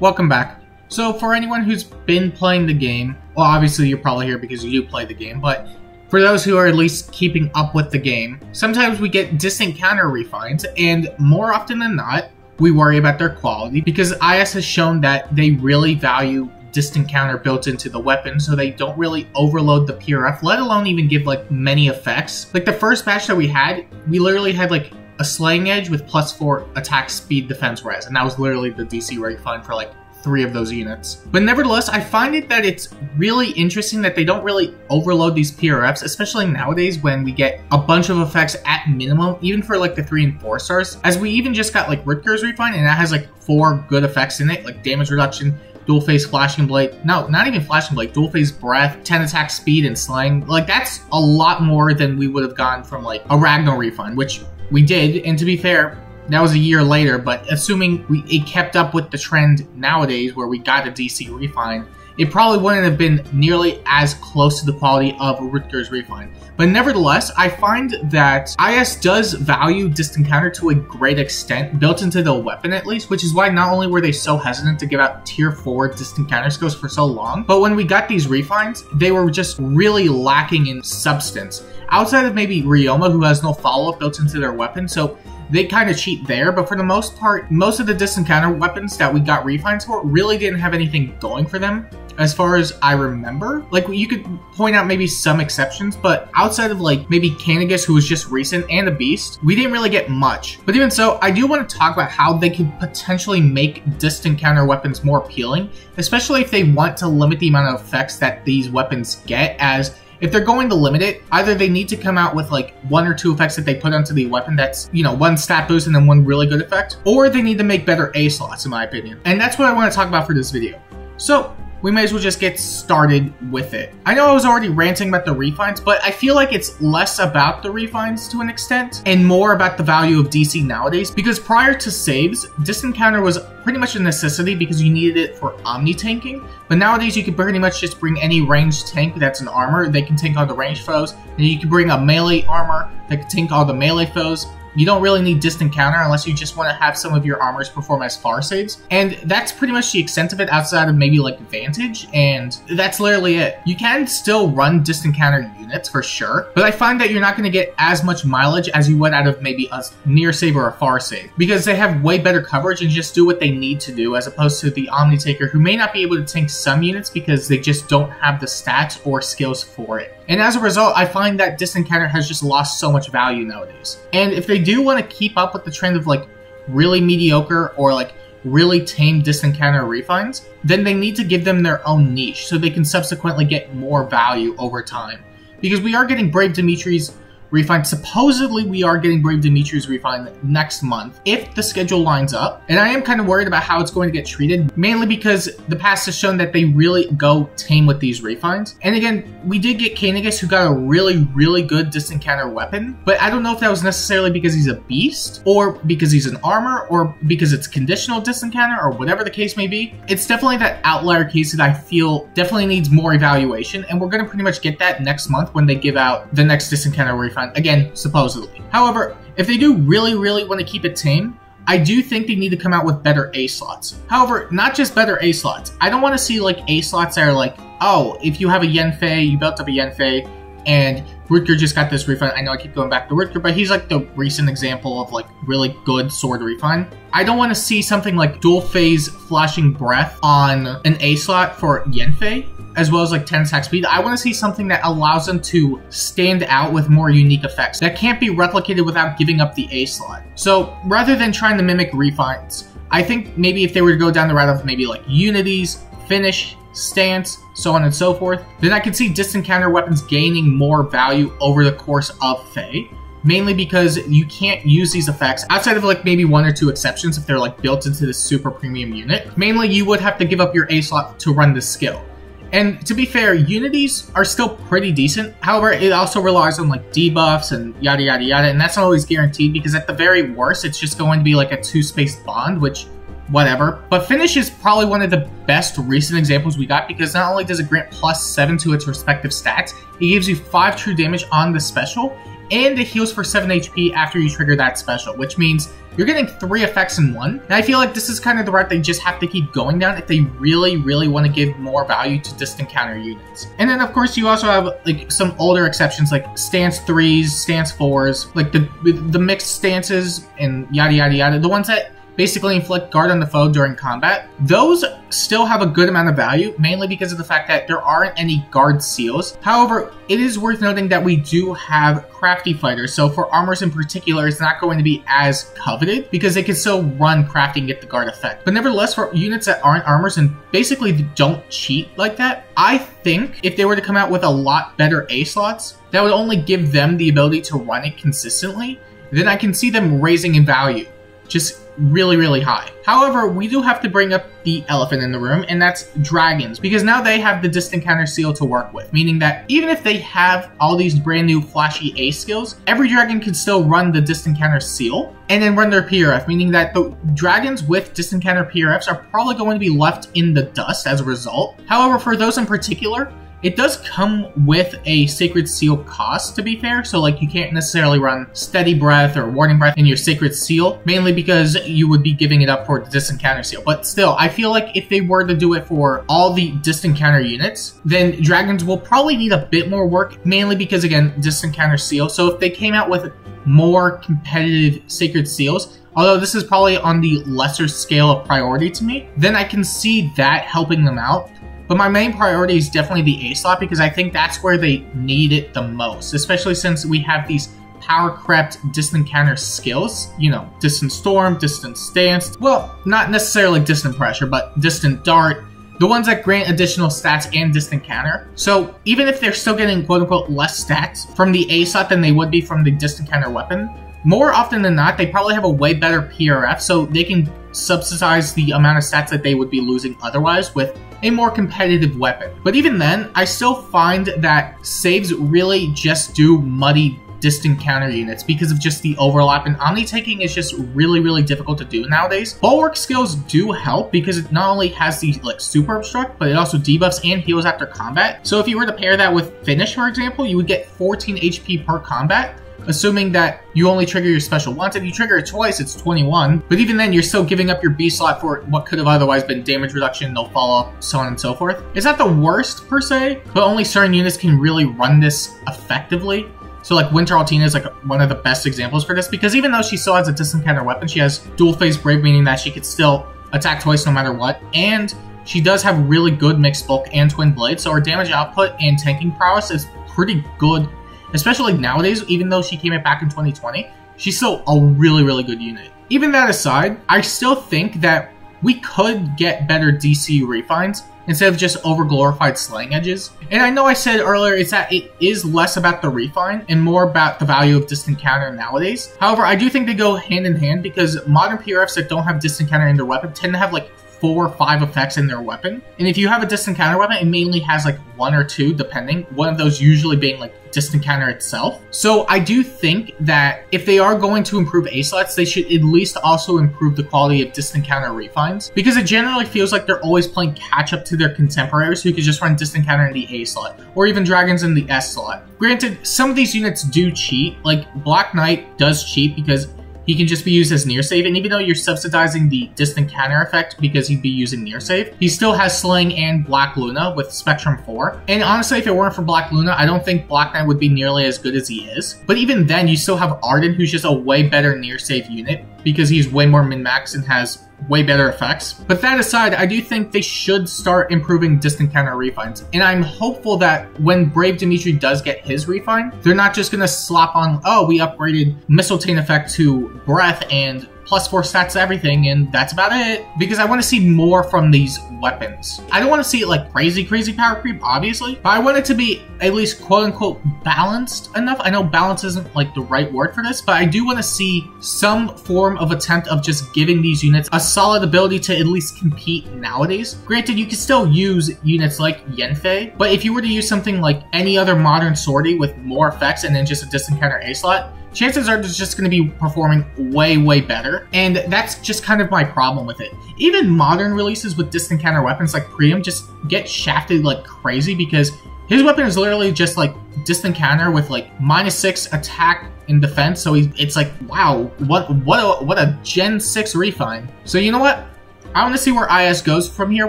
welcome back. So for anyone who's been playing the game, well obviously you're probably here because you do play the game, but for those who are at least keeping up with the game, sometimes we get distant counter refines, and more often than not, we worry about their quality because IS has shown that they really value distant counter built into the weapon so they don't really overload the PRF, let alone even give like many effects. Like the first batch that we had, we literally had like a slaying edge with plus four attack speed defense res, and that was literally the DC refine for like three of those units. But nevertheless, I find it that it's really interesting that they don't really overload these PRFs, especially nowadays when we get a bunch of effects at minimum, even for like the three and four stars. As we even just got like Rutger's Refine, and that has like four good effects in it, like damage reduction, dual phase flashing blade. No, not even flashing blade. Dual phase breath, 10 attack speed, and slaying. Like that's a lot more than we would have gotten from like a Ragnell refine, which we did. And to be fair, that was a year later, but assuming we, it kept up with the trend nowadays where we got a DC refine, it probably wouldn't have been nearly as close to the quality of Rutger's refine. But nevertheless, I find that IS does value distant counter to a great extent, built into the weapon at least, which is why not only were they so hesitant to give out tier 4 distant counter skills for so long, but when we got these refines, they were just really lacking in substance. Outside of maybe Ryoma, who has no follow-up built into their weapon, so they kind of cheat there, but for the most part, most of the distant counter weapons that we got refines for really didn't have anything going for them as far as I remember. Like, you could point out maybe some exceptions, but outside of like maybe Caineghis, who was just recent, and the Beast, we didn't really get much. But even so, I do want to talk about how they could potentially make distant counter weapons more appealing, especially if they want to limit the amount of effects that these weapons get, as if they're going to limit it, either they need to come out with like one or two effects that they put onto the weapon that's, you know, one stat boost and then one really good effect, or they need to make better A slots, in my opinion. And that's what I want to talk about for this video. So, we may as well just get started with it. I know I was already ranting about the refines, but I feel like it's less about the refines to an extent and more about the value of DC nowadays because prior to saves, distant counter was pretty much a necessity because you needed it for omni tanking, but nowadays you can pretty much just bring any ranged tank that's an armor, they can tank all the ranged foes, and you can bring a melee armor that can tank all the melee foes, you don't really need distant counter unless you just want to have some of your armors perform as far saves. And that's pretty much the extent of it outside of maybe like Vantage, and that's literally it. You can still run distant counter units for sure, but I find that you're not going to get as much mileage as you would out of maybe a near save or a far save because they have way better coverage and just do what they need to do as opposed to the Omni Tanker who may not be able to tank some units because they just don't have the stats or skills for it. And as a result, I find that distant has just lost so much value nowadays. And if they do want to keep up with the trend of like really mediocre or like really tame distant refines, then they need to give them their own niche so they can subsequently get more value over time. Because we are getting Brave Dimitri's refine. Supposedly, we are getting Brave Dimitri's refine next month if the schedule lines up. And I am kind of worried about how it's going to get treated, mainly because the past has shown that they really go tame with these refines. And again, we did get Caineghis, who got a really, really good distant counter weapon, but I don't know if that was necessarily because he's a beast, or because he's an armor, or because it's conditional distant counter, or whatever the case may be. It's definitely that outlier case that I feel definitely needs more evaluation, and we're going to pretty much get that next month when they give out the next distant counter Again, supposedly. However, if they do really, really want to keep it tame, I do think they need to come out with better A slots. However, not just better A slots. I don't want to see like A slots that are like, oh, if you have a Yen'fay, you built up a Yen'fay, and Rutger just got this refund. I know I keep going back to Rutger, but he's like the recent example of like really good sword refine. I don't want to see something like dual phase flashing breath on an A slot for Yen'fay as well as like 10 attack speed. I want to see something that allows them to stand out with more unique effects that can't be replicated without giving up the A slot. So rather than trying to mimic refines, I think maybe if they were to go down the route of maybe like unities, finish, stance, so on and so forth, then I could see distant counter weapons gaining more value over the course of FEH mainly because you can't use these effects outside of like maybe one or two exceptions if they're like built into this super premium unit. Mainly you would have to give up your A slot to run this skill. And to be fair, unities are still pretty decent. However, it also relies on like debuffs and yada yada yada, and that's not always guaranteed because at the very worst, it's just going to be like a two-space bond, which whatever. But Finish is probably one of the best recent examples we got because not only does it grant plus 7 to its respective stats, it gives you 5 true damage on the special, and it heals for 7 HP after you trigger that special, which means you're getting three effects in one. And I feel like this is kind of the route they just have to keep going down if they really, really want to give more value to distant counter units. And then of course you also have like some older exceptions like stance threes, stance fours, like the the mixed stances and yada yada yada. The ones that basically inflict guard on the foe during combat. Those still have a good amount of value, mainly because of the fact that there aren't any guard seals. However, it is worth noting that we do have crafty fighters, so for armors in particular, it's not going to be as coveted because they can still run crafty and get the guard effect. But nevertheless, for units that aren't armors and basically don't cheat like that, I think if they were to come out with a lot better A slots, that would only give them the ability to run it consistently, then I can see them raising in value. Just really, really high. However, we do have to bring up the elephant in the room, and that's dragons, because now they have the distant counter seal to work with, meaning that even if they have all these brand new flashy A skills, every dragon can still run the distant counter seal and then run their PRF, meaning that the dragons with distant counter PRFs are probably going to be left in the dust as a result. However, for those in particular, it does come with a Sacred Seal cost, to be fair, so like you can't necessarily run Steady Breath or Warding Breath in your Sacred Seal, mainly because you would be giving it up for the Distant Counter Seal. But still, I feel like if they were to do it for all the Distant Counter units, then Dragons will probably need a bit more work, mainly because, again, Distant Counter Seal. So if they came out with more competitive Sacred Seals, although this is probably on the lesser scale of priority to me, then I can see that helping them out. But my main priority is definitely the A slot because I think that's where they need it the most, especially since we have these power crept distant counter skills. You know, distant storm, distant stance. Well, not necessarily distant pressure, but distant dart. The ones that grant additional stats and distant counter. So even if they're still getting quote unquote less stats from the A slot than they would be from the distant counter weapon, more often than not, they probably have a way better PRF, so they can subsidize the amount of stats that they would be losing otherwise with a more competitive weapon. But even then, I still find that saves really just do muddy distant counter units because of just the overlap and omni taking is just really really difficult to do nowadays. Bulwark skills do help because it not only has the like super obstruct but it also debuffs and heals after combat. So if you were to pair that with finish for example you would get 14 hp per combat assuming that you only trigger your special once. If you trigger it twice, it's 21. But even then, you're still giving up your B slot for what could have otherwise been damage reduction, no follow-up, so on and so forth. It's not the worst, per se, but only certain units can really run this effectively. So like Winter Altina is like one of the best examples for this because even though she still has a distant counter weapon, she has dual phase brave, meaning that she could still attack twice no matter what. And she does have really good mixed bulk and twin blade, so her damage output and tanking prowess is pretty good especially nowadays, even though she came back in 2020, she's still a really, really good unit. Even that aside, I still think that we could get better DC refines instead of just over glorified slaying edges. And I know I said earlier it's that it is less about the refine and more about the value of distant counter nowadays. However, I do think they go hand in hand because modern PRFs that don't have distant counter in their weapon tend to have like four or five effects in their weapon. And if you have a distant counter weapon, it mainly has like one or two, depending. One of those usually being like distant counter itself. So I do think that if they are going to improve A slots, they should at least also improve the quality of distant counter refines because it generally feels like they're always playing catch up to their contemporaries who could just run distant counter in the A slot or even dragons in the S slot. Granted, some of these units do cheat, like Black Knight does cheat because he can just be used as near save, and even though you're subsidizing the distant counter effect because he'd be using near save, he still has Slaying and Black Luna with Spectrum 4. And honestly, if it weren't for Black Luna, I don't think Black Knight would be nearly as good as he is. But even then, you still have Arden, who's just a way better near save unit because he's way more min-max and has way better effects. But that aside, I do think they should start improving distant counter refines. And I'm hopeful that when Brave Dimitri does get his refine, they're not just gonna slap on, oh, we upgraded Mistletoe effect to Breath and plus four stats everything, and that's about it. Because I want to see more from these weapons. I don't want to see it like crazy, crazy power creep, obviously, but I want it to be at least quote unquote balanced enough. I know balance isn't like the right word for this, but I do want to see some form of attempt of just giving these units a solid ability to at least compete nowadays. Granted, you can still use units like Yen'fay, but if you were to use something like any other modern sortie with more effects and then just a distant counter A slot, chances are it's just going to be performing way, way better. And that's just kind of my problem with it. Even modern releases with distant counter weapons like Priam just get shafted like crazy because his weapon is literally just like distant counter with like minus six attack and defense. So he, it's like, wow, what what a, what a Gen 6 refine. So you know what? I want to see where IS goes from here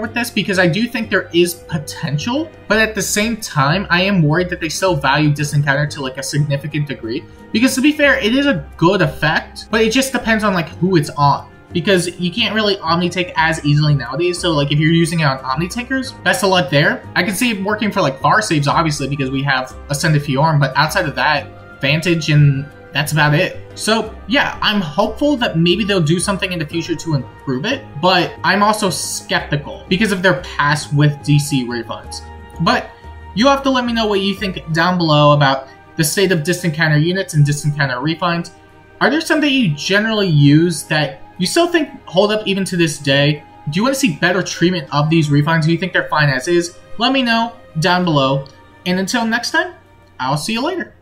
with this because I do think there is potential, but at the same time, I am worried that they still value distant counter to like a significant degree. Because to be fair, it is a good effect, but it just depends on like who it's on because you can't really Omni Tank as easily nowadays. So like if you're using it on Omni Tankers, best of luck there. I can see it working for like far saves obviously because we have Ascended Fjorm, but outside of that, Vantage and that's about it. So yeah, I'm hopeful that maybe they'll do something in the future to improve it, but I'm also skeptical because of their past with DC refunds. But you have to let me know what you think down below about the state of distant counter units and distant counter refunds. Are there some that you generally use that you still think hold up even to this day? Do you want to see better treatment of these refunds? Do you think they're fine as is? Let me know down below. And until next time, I'll see you later.